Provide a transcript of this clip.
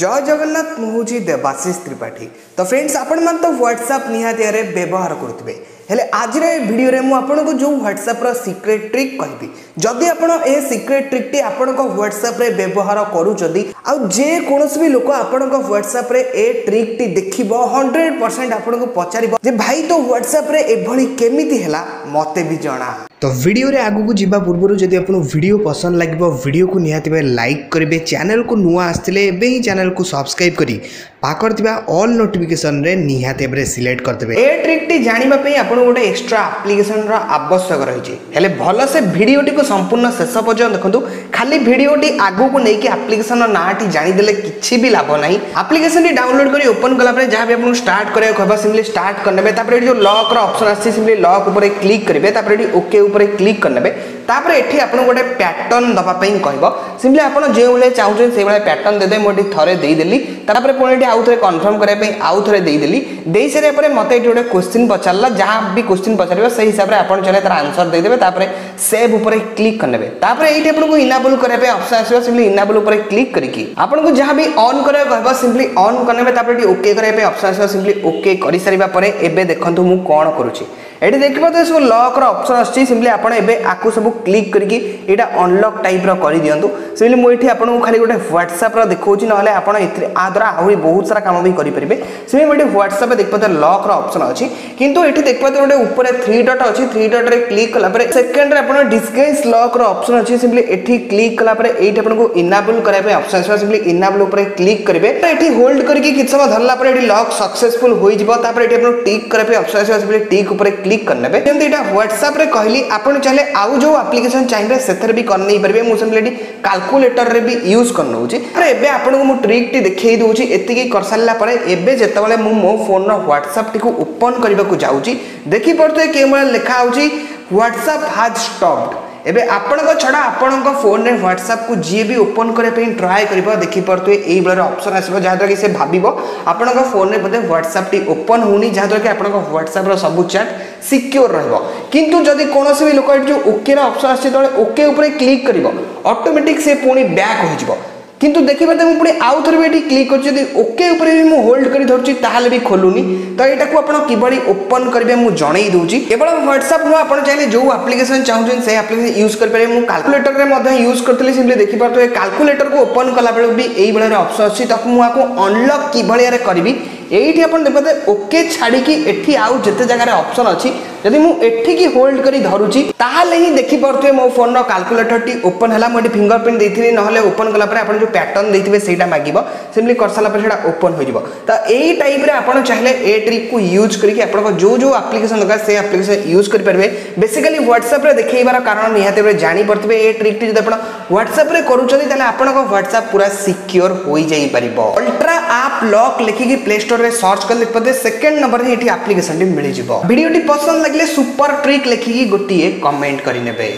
जय जगन्नाथ मुझे देवाशिष त्रिपाठी तो फ्रेंड्स आपण मैं तो ह्वाट्सअप निहाती व्यवहार करुवे हेले आज भिडियो मुझे जो ह्वाट्सअप्र सिक्रेट ट्रिक कह जदि आप सिक्रेट ट्रिक टी आपट्सअप्रे व्यवहार करेकोसी भी लोक आप ह्वाट्सअप्रे ए ट्रिक टी देख हंड्रेड परसेंट आपको पचार भाई तो ह्वाट्सअप्रे भाई केमी मत भी जना तो वीडियो रे आगो को जीवा पूर्व जदि आपनो वीडियो पसंद लागबो वीडियो को निहाती बे लाइक करबे चैनल को नुवा आस्तले एबे ही चैनल को सब्सक्राइब करी पाकरतिबा ऑल नोटिफिकेशन रे निहाते बे सिलेक्ट करतबे ए ट्रिक टी जानिबा पई आपनो ओटे एक्स्ट्रा एप्लीकेशन रा आवश्यक रहि छे हेले से वीडियो टी को संपूर्ण शेष पजन देखंतु खाली वीडियो टी आगो को नै के एप्लीकेशन रा नाटि जानि देले किछि भी लाभ नै एप्लीकेशन टी डाउनलोड करी ओपन कला परे जहा बे आपनो स्टार्ट करे कहबा सिंपली स्टार्ट करनेबे तापर जो लॉक रा ऑप्शन आसी सिंपली लॉक ऊपर क्लिक करबे तापर ओके તપરે ક્લિક કરનેબે તાપરે ઇઠી આપણો ગોડે પેટર્ન દવા પઈ કહીબો સિમ્પલી આપણો જે ઓલે ચાઉજે સેવા પેટર્ન દે દે મોઠી થરે દે દેલી તાપરે પોણે આઉતરે કન્ફર્મ કરાય પઈ આઉતરે દે દેલી દેઈ સર પર મતે જોડે ક્વેશ્ચન પછાલલા જહા ભી ક્વેશ્ચન પછારીવા સહી હિસાબરે આપણ ચલે તર આન્સર દે દેબે તાપરે સેવ ઉપર ક્લિક કરનેબે તાપરે ઇઠી આપણો ઇનેબલ કરે પઈ અભસાસ સિમ્પલી ઇનેબલ ઉપર ક્લિક કરીકી આપણો જહા ભી ઓન કરે કહો સિમ્પલી ઓન કરનેબે તાપરે ઓકે કરે પઈ અભસાસ સિમ્પલી ઓકે કરી સરવા પરે એબે દેખંતુ હું કોણ કરુચી ઇઠી દેખબો તો લોકર ઓપ્શન આસી ସିମ୍ପଲି ଆପଣ ଏବେ ଆକୁ ସବୁ କ୍ଲିକ୍ କରିକି ଏଇଟା ଅନଲକ୍ ଟାଇପ୍ର କରିଦିଅନ୍ତୁ ସିମ୍ପଲି ମୁଁ ଏଠି ଆପଣଙ୍କୁ ଖାଲି ଗୋଟେ ହ୍ୱାଟ୍ସଆପ୍ର ଦେଖାଉଛି ନହେଲେ ଆପଣ ଏଥିରେ ଆ ଦ୍ୱାରା ଆହୁରି ବହୁତ ସାରା କାମ ବି କରିପାରିବେ ସିମ୍ପଲି ମୁଁ ଏଠି ହ୍ୱାଟ୍ସଆପ୍ରେ ଦେଖିପାରୁଥିବେ ଲକ୍ର ଅପସନ୍ ଅଛି କିନ୍ତୁ ଏଠି ଦେଖିପାରୁଥିବେ ଗୋଟେ ଉପରେ ଥ୍ରୀ ଡଟ୍ ଅଛି ଥ୍ରୀ ଡଟ୍ରେ କ୍ଲିକ୍ କଲାପରେ ସେକେଣ୍ଡରେ ଆପଣ ଡିସଗାଇଜ୍ ଲକ୍ର ଅପସନ୍ ଅଛି ସିମ୍ପଲି ଏଠି କ୍ଲିକ୍ କଲାପରେ ଏଇଠି ଆପଣଙ୍କୁ ଇନାବୁଲ୍ କରିବା ପାଇଁ ଅପସନ୍ ଆସିବ ସିମ୍ପଲି ଇନାବୁଲ୍ ଉପରେ କ୍ଲିକ୍ କରିବେ ତ ଏଠି ହୋଲ୍ଡ କରିକି କିଛି ସମୟ ଧରିଲା ପରେ ଏଠି ଲକ୍ सक्सेसफुल ହୋଇଯିବ ତାପରେ ଏଠି ଆପଣ ଟିକ୍ କରିବା ପାଇଁ ଅପସନ୍ ଆସିବ ସିମ୍ପଲି ଟିକ୍ ଉପରେ କ୍ଲିକ୍ କରିନେବେ ଯେମିତି ଏଇଟା ହ୍ୱାଟ୍ସଆପ୍ରେ କହିଲି आपन चाहे आउ जो आप्लिकेसन चाहिए से करेंगे मुझे काल्कुलेटर में भी यूज कर नौचे आपको ट्रिकटी देखे दूँ एति कर सारापर एवं जो मो फोन ह्वाट्सअप टी ओपन करने को जाऊँगी देखिपड़ते कि लिखा हो ह्वाट्सअप हाज स्टप्ड एवं आपण छड़ा आपण फोन में ह्वाट्सअप को जी भी ओपन करने ट्राए कर देखी पार्थे यही बड़े अप्सन आसो जहाद्वारा कि भाव आपण फोन में बोलते ह्वाट्सअप ओपन होद्वारा कि आपको ह्वाट्सअप्र सब चाट सिक्योर रु जदि कौन भी लोक जो ओके रप्सन आसे ओके क्लिक कर अटोमेटिक से पुणी बैक हो কিন্তু দেখিবা তুমি বড় অথোরিটি ক্লিক করছ তুমি ওকে উপরে আমি হোল্ড করি ধরছি তাহালই খলুনি তো এটা কো আপন কিবাড়ি ওপেন করিবে আমি জণাই দুজি কেবল হোয়াটসঅ্যাপ লো আপন চাইলে যে অ্যাপ্লিকেশন চাওছেন সেই অ্যাপ্লিকেশন ইউজ করি পরে আমি ক্যালকুলেটরের মধ্যে ইউজ করিলে सिंपली দেখি পারতো এই ক্যালকুলেটর কো ওপেন করা বলে এই বলে অপশন আছে তখন আমি আকো আনলক কিবাড়ি আর করবি এইটি আপন নেমতে ওকে ছাড়ি কি এটি আউ জেতে জায়গা রে অপশন আছে जदि मुठिक होल्ड कर धरूची ताल ही देखिपुर थे मो फोन रालकुलेटर टी ओपन है मुझे प्रिंट देती ना ओपन गलापर आप जो पैटर्न देते हैं मागे सिमली कर सारा पर ओपन हो यही टाइप आपड़ चाहिए ए ट्रिक को यूज करके जो जो आप्लिकेसन दरकार से आप्लिकेसन यूज करेंगे बेसिकली ह्वाट्सअप्रे देखार कारण निहत जानपरते हैं ट्रिक्टी जब ह्वाट्सअप्रे कर ह्वाट्सअप पूरा सिक्योर हो जाट्रा आप लक लिखिकी प्ले स्टोर में सर्च कर देखते सेकेंड नंबर ये आप्लिकेसन मिल जाए भिडी पसंद लगे सुपर ट्रिक लिखिकी गोटे कमेंट करें